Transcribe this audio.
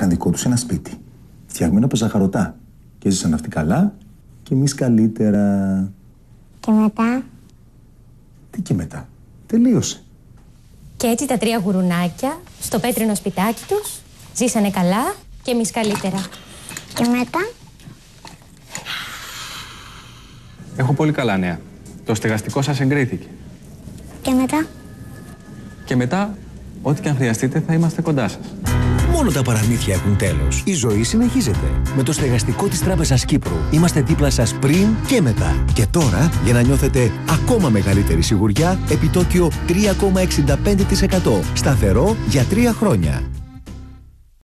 είχαν δικό τους ένα σπίτι. Φτιαγμένο από ζαχαρωτά. Και ζήσαν αυτοί καλά και εμείς καλύτερα. Και μετά; Τι και μετά; Τελείωσε. Και έτσι τα τρία γουρουνάκια στο πέτρινο σπιτάκι τους ζήσανε καλά και εμείς καλύτερα. Και μετά; Έχω πολύ καλά νέα. Το στεγαστικό σας εγκρίθηκε. Και μετά; Και μετά, ό,τι και αν χρειαστείτε, θα είμαστε κοντά σας. Μόνο τα παραμύθια έχουν τέλος. Η ζωή συνεχίζεται. Με το στεγαστικό της Τράπεζας Κύπρου είμαστε δίπλα σας πριν και μετά. Και τώρα, για να νιώθετε ακόμα μεγαλύτερη σιγουριά, επιτόκιο 3,65%. Σταθερό για τρία χρόνια.